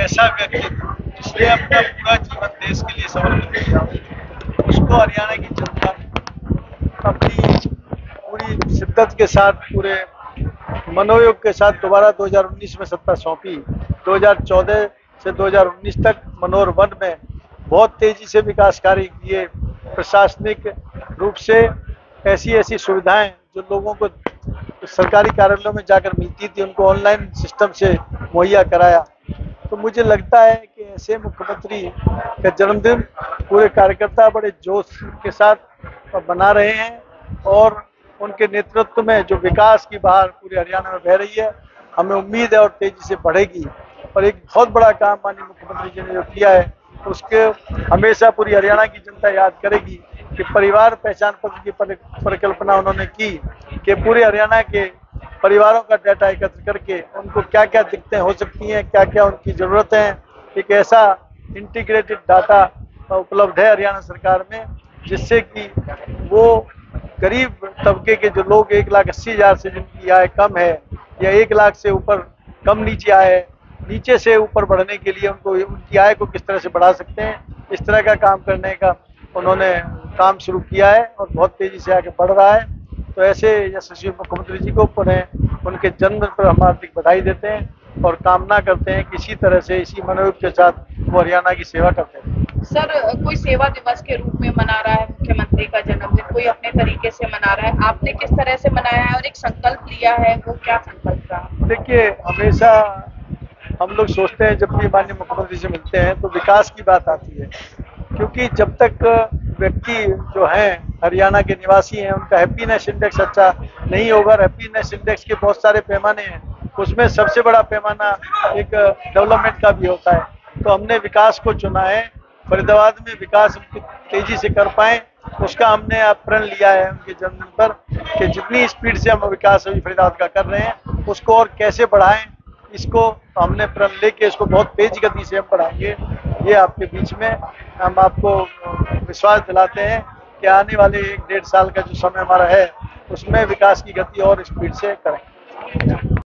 ऐसा व्यक्तित्व जिसने अपना पूरा जीवन देश के लिए समर्पित किया उसको हरियाणा की जनता अपनी पूरी शिद्दत के साथ, पूरे मनोयोग के साथ दोबारा 2019 में सत्ता सौंपी। 2014 से 2019 तक मनोहर वन में बहुत तेज़ी से विकास कार्य किए। प्रशासनिक रूप से ऐसी ऐसी सुविधाएँ जो लोगों को सरकारी कार्यालयों में जाकर मिलती थी, उनको ऑनलाइन सिस्टम से मुहैया कराया। तो मुझे लगता है कि ऐसे मुख्यमंत्री का जन्मदिन पूरे कार्यकर्ता बड़े जोश के साथ बना रहे हैं और उनके नेतृत्व में जो विकास की बाहर पूरे हरियाणा में बह रही है, हमें उम्मीद है और तेज़ी से बढ़ेगी। और एक बहुत बड़ा काम माननीय मुख्यमंत्री जी ने जो किया है, उसके हमेशा पूरी हरियाणा की जनता याद करेगी कि परिवार पहचान पत्र की परिकल्पना उन्होंने की कि पूरे हरियाणा के परिवारों का डाटा एकत्र करके उनको क्या क्या दिक्कतें हो सकती हैं क्या क्या उनकी ज़रूरतें हैं, एक ऐसा इंटीग्रेटेड डाटा उपलब्ध है हरियाणा सरकार में, जिससे कि वो गरीब तबके के जो लोग एक लाख अस्सी हज़ार से जिनकी आय कम है या एक लाख से ऊपर कम नीचे आय है, नीचे से ऊपर बढ़ने के लिए उनको, उनकी आय को किस तरह से बढ़ा सकते हैं, इस तरह का काम करने का उन्होंने काम शुरू किया है और बहुत तेज़ी से आगे बढ़ रहा है। तो ऐसे यशस्वी मुख्यमंत्री जी को पुनः उनके जन्म पर हम हार्दिक बधाई देते हैं और कामना करते हैं कि इसी तरह से इसी मनोयोग के साथ वो हरियाणा की सेवा करते हैं। सर कोई सेवा दिवस के रूप में मना रहा है मुख्यमंत्री का जन्मदिन कोई अपने तरीके से मना रहा है? आपने किस तरह से मनाया है और एक संकल्प लिया है? वो क्या संकल्प रहा? देखिए हमेशा हम लोग सोचते हैं जब भी माननीय मुख्यमंत्री से मिलते हैं तो विकास की बात आती है। क्योंकि जब तक व्यक्ति जो हैं, हरियाणा के निवासी हैं, उनका हैप्पीनेस इंडेक्स अच्छा नहीं होगा हैप्पीनेस इंडेक्स के बहुत सारे पैमाने हैं। उसमें सबसे बड़ा पैमाना एक डेवलपमेंट का भी होता है। तो हमने विकास को चुना है, फरीदाबाद में विकास तेज़ी से कर पाए, उसका हमने प्रण लिया है उनके जन्मदिन पर कि जितनी स्पीड से हम विकास अभी फरीदाबाद का कर रहे हैं, उसको और कैसे बढ़ाएँ, इसको हमने प्रण लेके इसको बहुत तेज गति से हम बढ़ाएँगे। ये आपके बीच में हम आपको विश्वास दिलाते हैं कि आने वाले एक डेढ़ साल का जो समय हमारा है, उसमें विकास की गति और स्पीड से करेंगे।